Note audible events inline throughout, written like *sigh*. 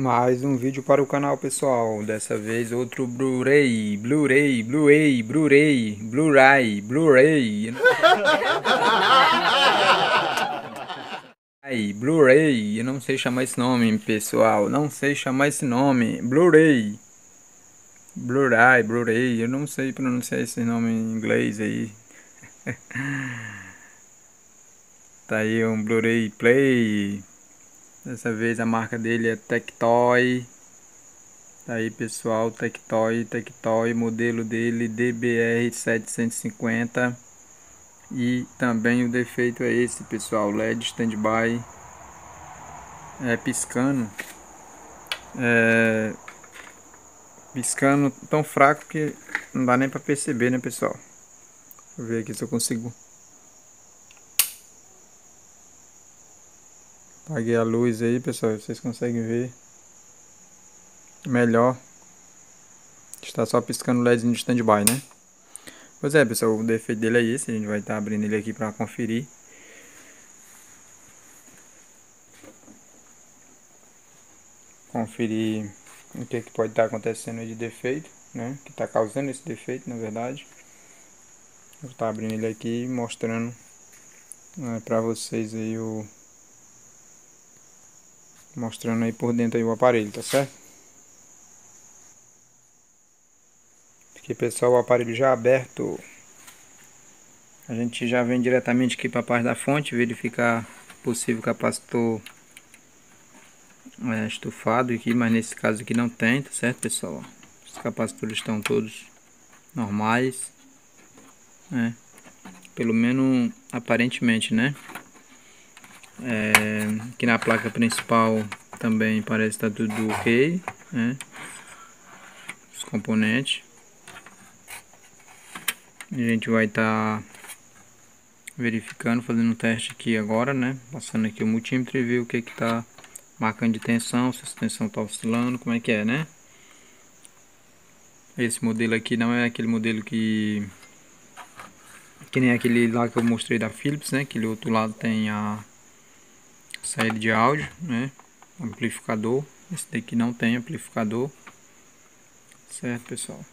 Mais um vídeo para o canal pessoal, dessa vez outro Blu-ray, Blu-ray, Blu-ray, Blu-ray, Blu-ray, Blu-ray. Blu-ray, eu não sei chamar esse nome pessoal, não sei chamar esse nome, Blu-ray. Blu-ray, Blu-ray, eu não sei pronunciar esse nome em inglês aí. *laughs* Tá aí um Blu-ray Play Dessa vez a marca dele é Tectoy. Tá aí pessoal, Tectoy, Tectoy, modelo dele DBR 750. E também o defeito é esse pessoal, LED standby. É piscando. É, piscando tão fraco que não dá nem para perceber, né pessoal? Deixa eu ver aqui se eu consigo Apaguei a luz aí, pessoal, vocês conseguem ver melhor. Está só piscando o LED de standby, né? Pois é, pessoal, o defeito dele é esse. A gente vai estar tá abrindo ele aqui para conferir. Conferir o que, que pode estar tá acontecendo de defeito, né? Que está causando esse defeito, na verdade. Vou estar tá abrindo ele aqui mostrando né, para vocês aí o mostrando aí por dentro aí o aparelho, tá certo? Aqui pessoal, o aparelho já aberto. A gente já vem diretamente aqui para a parte da fonte, verificar possível capacitor é, estufado aqui, mas nesse caso aqui não tem, tá certo pessoal? Os capacitores estão todos normais, né? Pelo menos aparentemente, né? É, aqui na placa principal também parece estar tá tudo ok, né? Os componentes. A gente vai estar tá verificando, fazendo um teste aqui agora, né? Passando aqui o multímetro e ver o que que tá marcando de tensão, se a tensão está oscilando, como é que é, né? Esse modelo aqui não é aquele modelo que que nem aquele lá que eu mostrei da Philips, né? Aquele outro lado tem a saída de áudio, né? Amplificador. Esse daqui não tem amplificador. Certo, pessoal?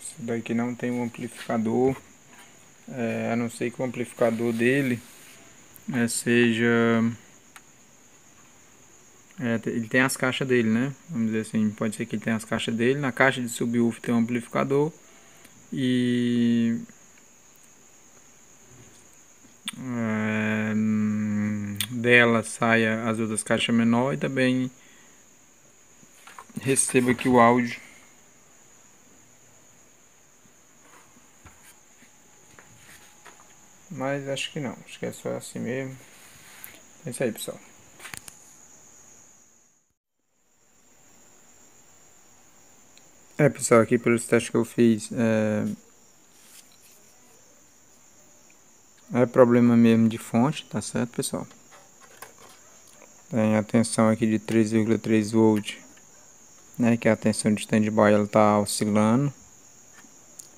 Esse daqui não tem um amplificador. É, a não ser que o amplificador dele é, seja... É, ele tem as caixas dele, né? Vamos dizer assim, pode ser que ele tenha as caixas dele. Na caixa de subwoofer tem um amplificador. E dela saia as outras caixas menor e também receba aqui o áudio. Mas acho que não acho que é só assim mesmo. É isso aí pessoal. É pessoal aqui pelos testes que eu fiz é É problema mesmo de fonte, tá certo, pessoal? Tem a tensão aqui de 3,3 volt, né? Que é a tensão de standby, ela tá oscilando,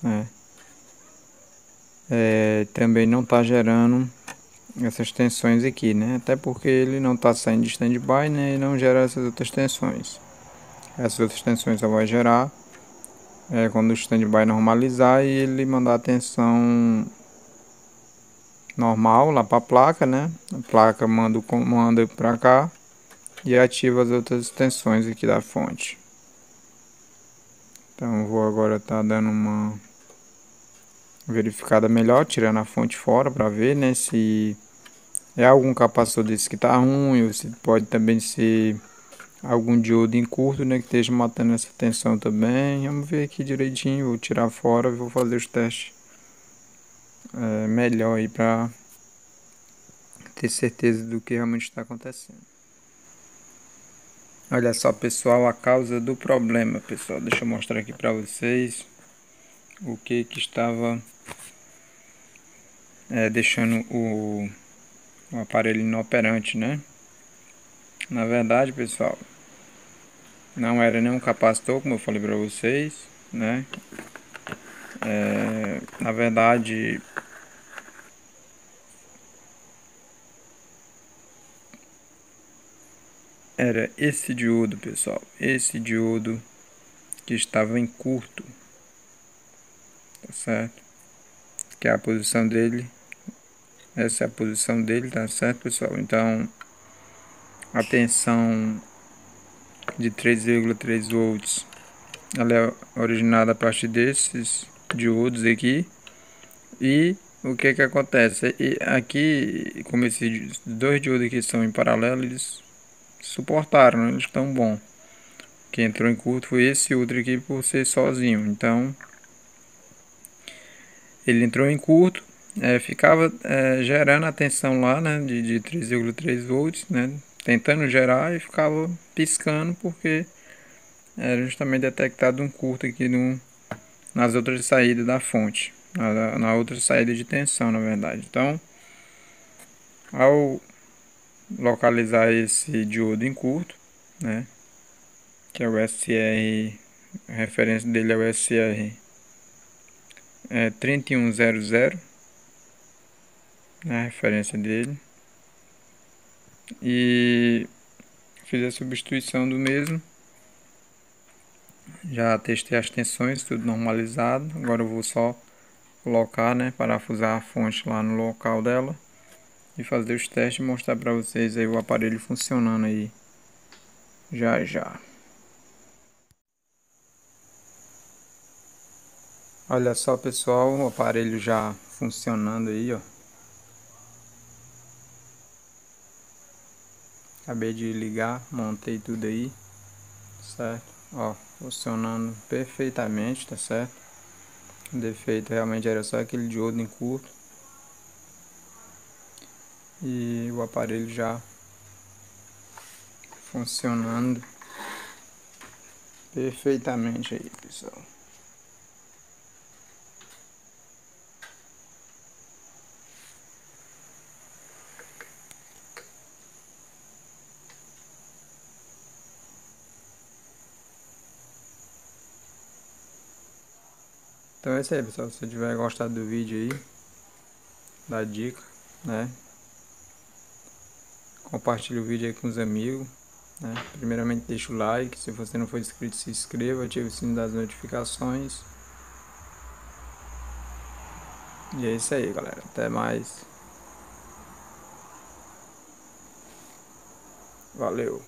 né? É, também não tá gerando essas tensões aqui, né? Até porque ele não tá saindo de standby, né? E não gera essas outras tensões. Essas outras tensões só vai gerar é, quando o standby normalizar e ele mandar a tensão normal lá para a placa, né? A placa manda o comando para cá e ativa as outras extensões aqui da fonte. Então vou agora estar tá dando uma verificada melhor, tirando a fonte fora para ver, né, se é algum capacitor desse que tá ruim, ou se pode também ser algum diodo em curto, né, que esteja matando essa tensão também. Vamos ver aqui direitinho, vou tirar fora e vou fazer os testes é, melhor aí para ter certeza do que realmente está acontecendo. Olha só pessoal, a causa do problema, pessoal. Deixa eu mostrar aqui para vocês o que que estava é, deixando o, o aparelho inoperante, né? Na verdade, pessoal, não era nenhum capacitor, como eu falei para vocês, né? É, na verdade, era esse diodo, pessoal. Esse diodo que estava em curto. Tá certo? Que é a posição dele. Essa é a posição dele, tá certo, pessoal? Então, a tensão de 3,3 volts ela é originada a partir desses diodos aqui e o que que acontece e aqui como esses dois diodos aqui são em paralelo eles suportaram eles estão bom. Que entrou em curto foi esse outro aqui por ser sozinho. Então ele entrou em curto é, ficava é, gerando a tensão lá né? De, de 3,3 volts né? Tentando gerar e ficava piscando porque era justamente detectado um curto aqui no, nas outras saídas da fonte, na, na outra saída de tensão na verdade. Então, ao localizar esse diodo em curto, né, que é o SR, a referência dele é o SR é 3100, né, a referência dele. E fiz a substituição do mesmo. Já testei as tensões tudo normalizado. Agora eu vou só colocar né parafusar a fonte lá no local dela e fazer os testes e mostrar para vocês aí o aparelho funcionando aí já já olha só pessoal o aparelho já funcionando aí ó Acabei de ligar, montei tudo aí, certo? Ó, funcionando perfeitamente, tá certo? O defeito realmente era só aquele diodo em curto. E o aparelho já funcionando perfeitamente aí, pessoal. Então é isso aí pessoal, se tiver gostado do vídeo aí, da dica, né? Compartilhe o vídeo aí com os amigos, né? Primeiramente deixa o like, se você não for inscrito se inscreva, ative o sino das notificações. E é isso aí galera, até mais. Valeu.